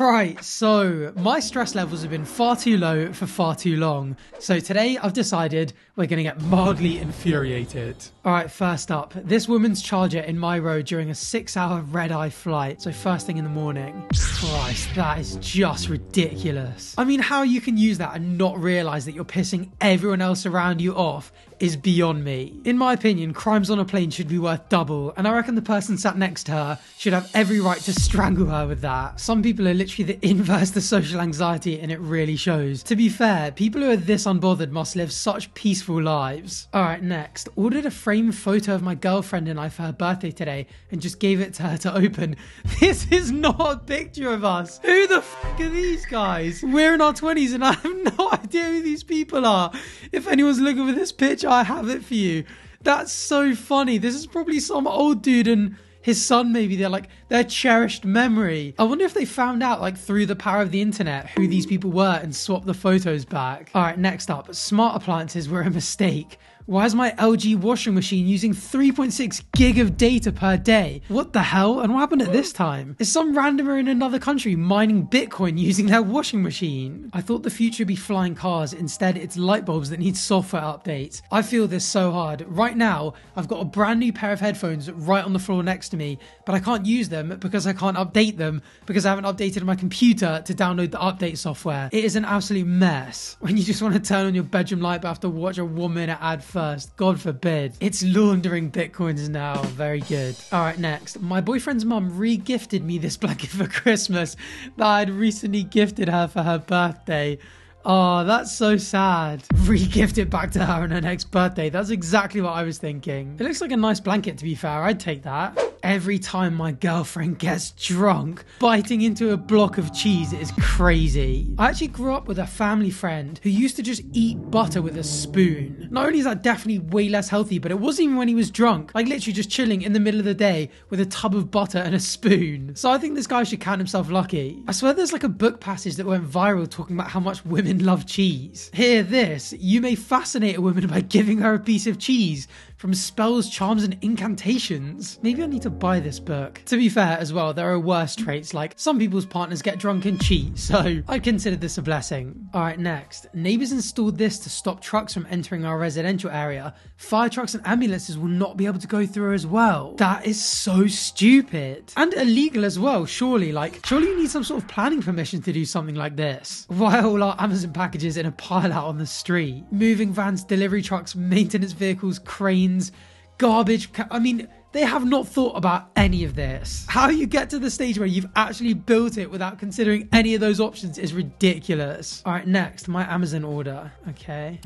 Right, so my stress levels have been far too low for far too long. So today I've decided we're going to get mildly infuriated. All right, first up, this woman's charger in my road during a six hour red eye flight. So, first thing in the morning. Christ, that is just ridiculous. I mean, how you can use that and not realize that you're pissing everyone else around you off is beyond me. In my opinion, crimes on a plane should be worth double, and I reckon the person sat next to her should have every right to strangle her with that. Some people are literally the inverse to social anxiety, and it really shows. To be fair, people who are this unbothered must live such peaceful lives. Alright, next. Ordered a framed photo of my girlfriend and I for her birthday today and just gave it to her to open. This is not a picture of us. Who the fuck are these guys? We're in our 20s and I have no idea who these people are. If anyone's looking for this picture, I have it for you. That's so funny. This is probably some old dude and his son maybe they're like their cherished memory. I wonder if they found out like through the power of the internet who these people were and swapped the photos back. All right, next up, smart appliances were a mistake. Why is my LG washing machine using 3.6 gig of data per day? What the hell? And what happened at this time? Is some randomer in another country mining Bitcoin using their washing machine? I thought the future would be flying cars. Instead, it's light bulbs that need software updates. I feel this so hard. Right now, I've got a brand new pair of headphones right on the floor next to me, but I can't use them because I can't update them because I haven't updated my computer to download the update software. It is an absolute mess. When you just want to turn on your bedroom light but have to watch a one minute ad first. God forbid. It's laundering bitcoins now. Very good. All right, next. My boyfriend's mum re gifted me this blanket for Christmas that I'd recently gifted her for her birthday. Oh, that's so sad. Re-gift it back to her on her next birthday. That's exactly what I was thinking. It looks like a nice blanket, to be fair. I'd take that. Every time my girlfriend gets drunk, biting into a block of cheese is crazy. I actually grew up with a family friend who used to just eat butter with a spoon. Not only is that definitely way less healthy, but it wasn't even when he was drunk. Like literally just chilling in the middle of the day with a tub of butter and a spoon. So I think this guy should count himself lucky. I swear there's like a book passage that went viral talking about how much women love cheese. Hear this you may fascinate a woman by giving her a piece of cheese from spells, charms, and incantations. Maybe I need to buy this book. To be fair, as well, there are worse traits like some people's partners get drunk and cheat, so I'd consider this a blessing. Alright, next. Neighbours installed this to stop trucks from entering our residential area. Fire trucks and ambulances will not be able to go through as well. That is so stupid. And illegal as well, surely. Like, surely you need some sort of planning permission to do something like this. Why all our Amazon packages in a pile out on the street? Moving vans, delivery trucks, maintenance vehicles, cranes garbage. I mean, they have not thought about any of this. How you get to the stage where you've actually built it without considering any of those options is ridiculous. All right, next, my Amazon order. Okay.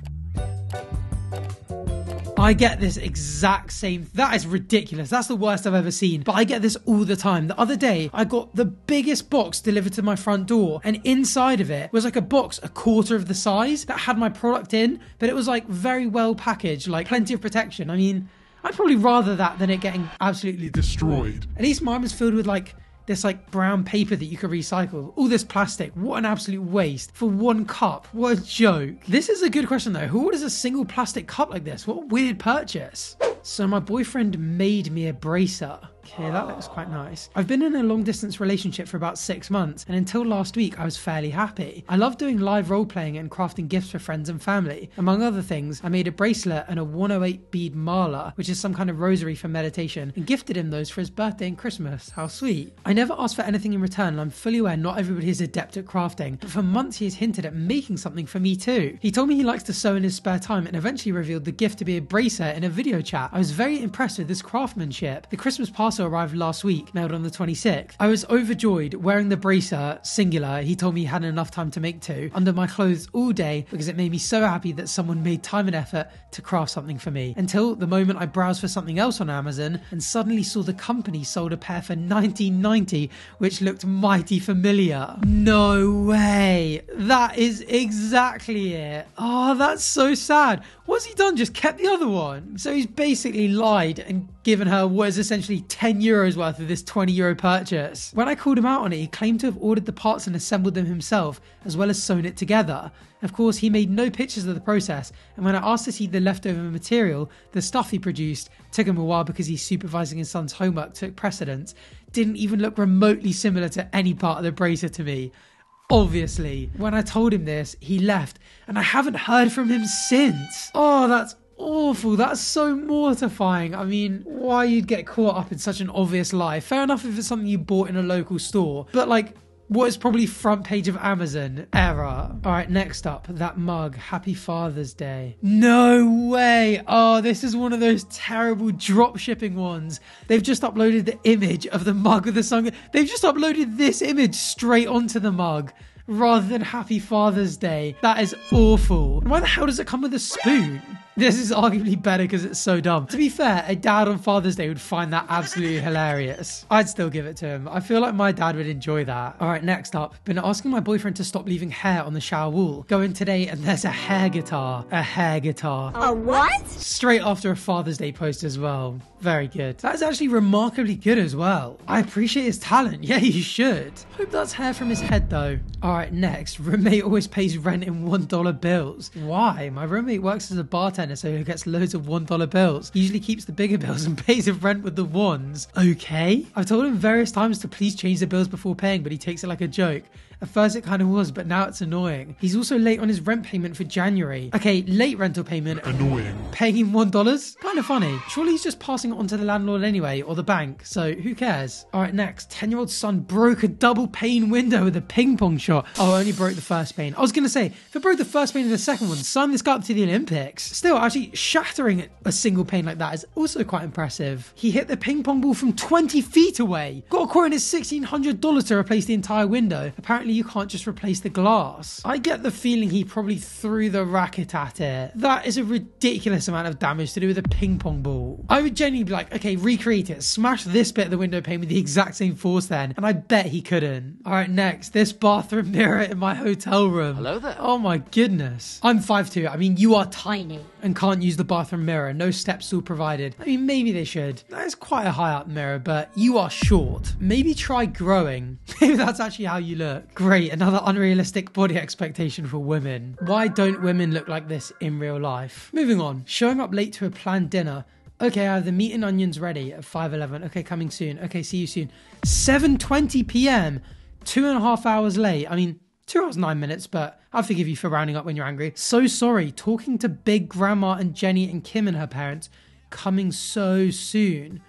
I get this exact same. That is ridiculous. That's the worst I've ever seen. But I get this all the time. The other day, I got the biggest box delivered to my front door, and inside of it was like a box a quarter of the size that had my product in, but it was like very well packaged, like plenty of protection. I mean, I'd probably rather that than it getting absolutely destroyed. At least mine was filled with like this like brown paper that you could recycle. All this plastic. What an absolute waste for one cup. What a joke. This is a good question though. Who orders a single plastic cup like this? What a weird purchase. So my boyfriend made me a bracer. Okay, that looks quite nice. I've been in a long distance relationship for about six months, and until last week, I was fairly happy. I love doing live role playing and crafting gifts for friends and family. Among other things, I made a bracelet and a 108 bead mala, which is some kind of rosary for meditation, and gifted him those for his birthday and Christmas. How sweet. I never asked for anything in return, and I'm fully aware not everybody is adept at crafting, but for months he has hinted at making something for me too. He told me he likes to sew in his spare time and eventually revealed the gift to be a bracer in a video chat. I was very impressed with this craftsmanship. The Christmas parcel arrived last week, mailed on the 26th. I was overjoyed wearing the bracer, singular. He told me he had enough time to make two, under my clothes all day because it made me so happy that someone made time and effort to craft something for me. Until the moment I browsed for something else on Amazon and suddenly saw the company sold a pair for 1990, which looked mighty familiar. No way. That is exactly it. Oh, that's so sad. What's he done? Just kept the other one. So he's basically lied and given her what is essentially 10 euros worth of this 20 euro purchase. When I called him out on it, he claimed to have ordered the parts and assembled them himself, as well as sewn it together. Of course, he made no pictures of the process, and when I asked to see the leftover material, the stuff he produced took him a while because he's supervising his son's homework took precedence, didn't even look remotely similar to any part of the bracer to me. Obviously, when I told him this, he left, and I haven't heard from him since. Oh, that's awful. That's so mortifying. I mean, why you'd get caught up in such an obvious lie? Fair enough if it's something you bought in a local store, but like, what is probably front page of Amazon error. All right, next up, that mug. Happy Father's Day. No way. Oh, this is one of those terrible drop shipping ones. They've just uploaded the image of the mug with the song. They've just uploaded this image straight onto the mug rather than Happy Father's Day. That is awful. Why the hell does it come with a spoon? This is arguably better because it's so dumb. To be fair, a dad on Father's Day would find that absolutely hilarious. I'd still give it to him. I feel like my dad would enjoy that. All right, next up. Been asking my boyfriend to stop leaving hair on the shower wall. Go in today and there's a hair guitar. A hair guitar. A what? Straight after a Father's Day post as well. Very good. That's actually remarkably good as well. I appreciate his talent. Yeah, you should. Hope that's hair from his head though. All right, next. Roommate always pays rent in $1 bills. Why? My roommate works as a bartender so he gets loads of $1 bills. He usually keeps the bigger bills and pays the rent with the ones. Okay. I've told him various times to please change the bills before paying, but he takes it like a joke. At first it kind of was, but now it's annoying. He's also late on his rent payment for January. Okay, late rental payment. Annoying. Paying him $1? Kind of funny. Surely he's just passing it on to the landlord anyway, or the bank, so who cares? Alright, next. 10 year old son broke a double pane window with a ping pong shot. Oh, only broke the first pane. I was gonna say, if it broke the first pane of the second one, sign this guy up to the Olympics. Still, actually, shattering a single pane like that is also quite impressive. He hit the ping pong ball from 20 feet away. Got a quote as $1,600 to replace the entire window. Apparently, you can't just replace the glass. I get the feeling he probably threw the racket at it. That is a ridiculous amount of damage to do with a ping pong ball. I would genuinely be like, okay, recreate it. Smash this bit of the window pane with the exact same force then. And I bet he couldn't. All right, next. This bathroom mirror in my hotel room. Hello there. Oh my goodness. I'm 5'2. I mean, you are tiny and can't use the bathroom mirror. No step stool provided. I mean, maybe they should. That is quite a high up mirror, but you are short. Maybe try growing. Maybe that's actually how you look. Great, another unrealistic body expectation for women. Why don't women look like this in real life? Moving on. Showing up late to a planned dinner. Okay, I have the meat and onions ready at 5.11. Okay, coming soon. Okay, see you soon. 7.20 p.m. Two and a half hours late. I mean, two hours, nine minutes, but I'll forgive you for rounding up when you're angry. So sorry. Talking to Big Grandma and Jenny and Kim and her parents. Coming so soon.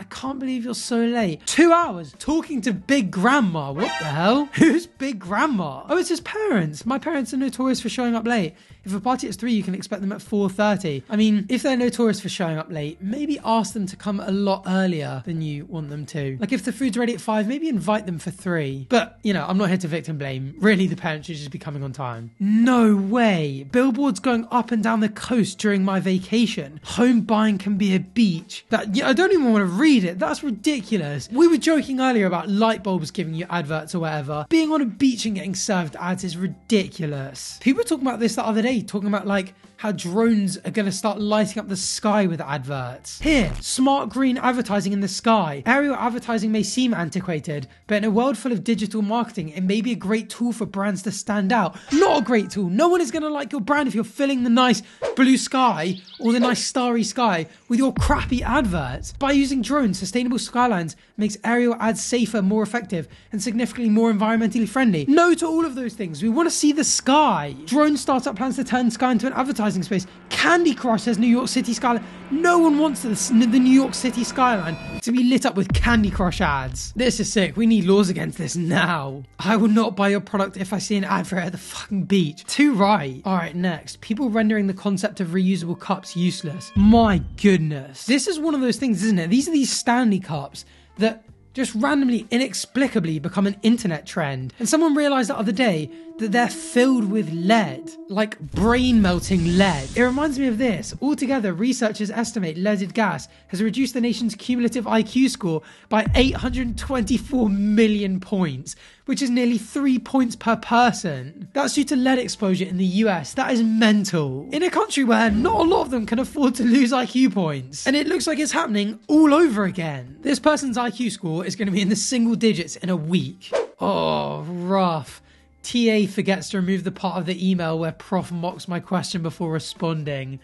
I can't believe you're so late. Two hours talking to Big Grandma. What the hell? Who's Big Grandma? Oh, it's his parents. My parents are notorious for showing up late. If a party is three, you can expect them at 4.30. I mean, if they're notorious for showing up late, maybe ask them to come a lot earlier than you want them to. Like if the food's ready at five, maybe invite them for three. But, you know, I'm not here to victim blame. Really, the parents should just be coming on time. No way. Billboards going up and down the coast during my vacation. Home buying can be a beach. That yeah, I don't even want to read it. That's ridiculous. We were joking earlier about light bulbs giving you adverts or whatever. Being on a beach and getting served ads is ridiculous. People were talking about this the other day, talking about like how drones are going to start lighting up the sky with adverts. Here, smart green advertising in the sky. Aerial advertising may seem antiquated, but in a world full of digital marketing, it may be a great tool for brands to stand out. Not a great tool. No one is going to like your brand if you're filling the nice blue sky or the nice starry sky with your crappy adverts. By using drones, sustainable skylines makes aerial ads safer, more effective, and significantly more environmentally friendly. No to all of those things. We want to see the sky. Drone startup plans to turn sky into an advertising space. Candy Crush says New York City skyline. No one wants the New York City skyline to be lit up with Candy Crush ads. This is sick. We need laws against this now. I will not buy your product if I see an ad for it at the fucking beach. Too right. All right, next. People rendering the concept of reusable cups useless. My goodness. This is one of those things, isn't it? These are these Stanley cups that just randomly, inexplicably become an internet trend. And someone realized the other day that they're filled with lead, like brain melting lead. It reminds me of this. Altogether, researchers estimate leaded gas has reduced the nation's cumulative IQ score by 824 million points, which is nearly three points per person. That's due to lead exposure in the US. That is mental. In a country where not a lot of them can afford to lose IQ points. And it looks like it's happening all over again. This person's IQ score is going to be in the single digits in a week. Oh, rough. TA forgets to remove the part of the email where Prof mocks my question before responding.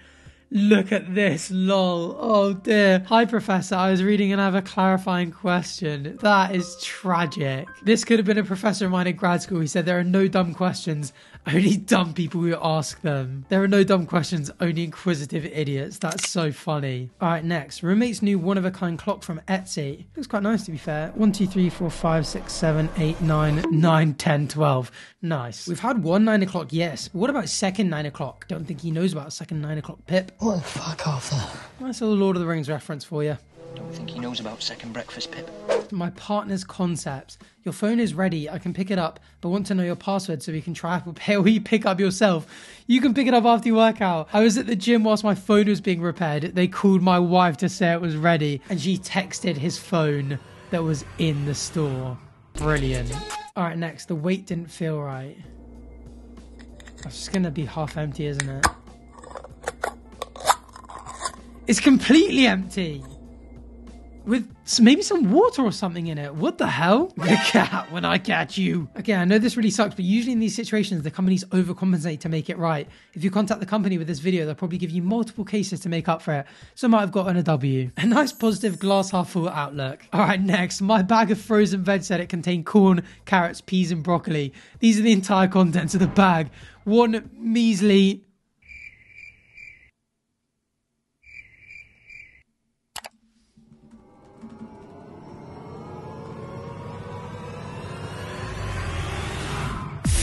Look at this, lol. Oh dear. Hi, Professor. I was reading and I have a clarifying question. That is tragic. This could have been a professor of mine in grad school. He said there are no dumb questions, only dumb people who ask them. There are no dumb questions, only inquisitive idiots. That's so funny. All right, next. Roommates new one of a kind clock from Etsy. Looks quite nice to be fair. 1, 2, 3, 4, 5, 6, 7, 8, 9, 9, 10, 12. Nice. We've had one 9 o'clock, yes. What about second 9 o'clock? Don't think he knows about second 9 o'clock pip. What the fuck, Arthur? Nice little Lord of the Rings reference for you. Don't think he knows about second breakfast, Pip. My partner's concepts. Your phone is ready. I can pick it up, but want to know your password so we can try Apple Pay or you pick up yourself. You can pick it up after you work out. I was at the gym whilst my phone was being repaired. They called my wife to say it was ready, and she texted his phone that was in the store. Brilliant. All right, next. The weight didn't feel right. That's just gonna be half empty, isn't it? It's completely empty. With maybe some water or something in it. What the hell? The cat when I catch you. Okay, I know this really sucks, but usually in these situations, the companies overcompensate to make it right. If you contact the company with this video, they'll probably give you multiple cases to make up for it. So I might have gotten a W. A nice positive glass half full outlook. All right, next. My bag of frozen veg said it contained corn, carrots, peas, and broccoli. These are the entire contents of the bag. One measly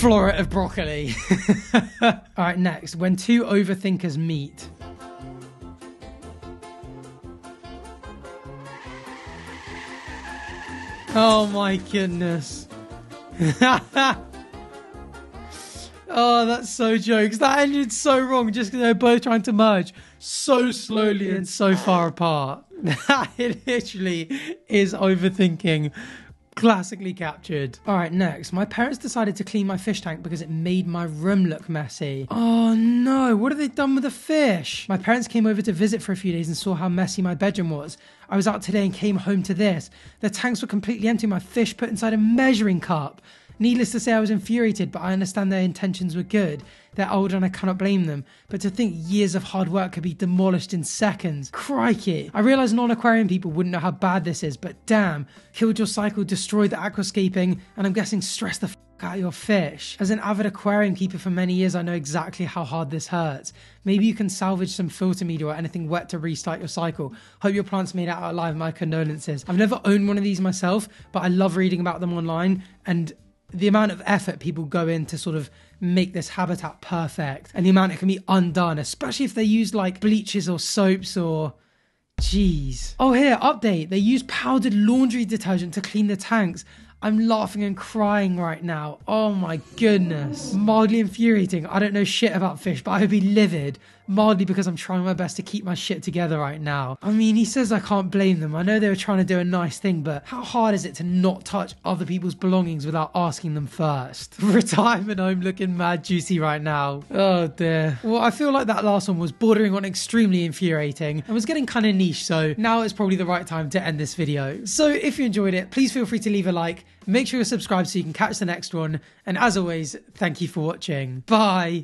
floret of broccoli. All right, next. When two overthinkers meet. Oh my goodness. oh, that's so jokes. That ended so wrong just because they're both trying to merge so slowly and so far apart. it literally is overthinking classically captured. All right, next. My parents decided to clean my fish tank because it made my room look messy. Oh no, what have they done with the fish? My parents came over to visit for a few days and saw how messy my bedroom was. I was out today and came home to this. The tanks were completely empty, my fish put inside a measuring cup. Needless to say, I was infuriated, but I understand their intentions were good. They're older and I cannot blame them. But to think years of hard work could be demolished in seconds. Crikey. I realise non aquarium people wouldn't know how bad this is, but damn, killed your cycle, destroyed the aquascaping, and I'm guessing stressed the f out your fish. As an avid aquarium keeper for many years, I know exactly how hard this hurts. Maybe you can salvage some filter media or anything wet to restart your cycle. Hope your plant's made it out alive. My condolences. I've never owned one of these myself, but I love reading about them online and the amount of effort people go in to sort of make this habitat perfect and the amount it can be undone, especially if they use like bleaches or soaps or. Jeez. Oh, here, update. They use powdered laundry detergent to clean the tanks. I'm laughing and crying right now. Oh my goodness. Mildly infuriating. I don't know shit about fish, but I would be livid. Mildly because I'm trying my best to keep my shit together right now. I mean, he says I can't blame them. I know they were trying to do a nice thing, but how hard is it to not touch other people's belongings without asking them first? Retirement home looking mad juicy right now. Oh dear. Well, I feel like that last one was bordering on extremely infuriating and was getting kind of niche, so now it's probably the right time to end this video. So if you enjoyed it, please feel free to leave a like. Make sure you're subscribed so you can catch the next one. And as always, thank you for watching. Bye.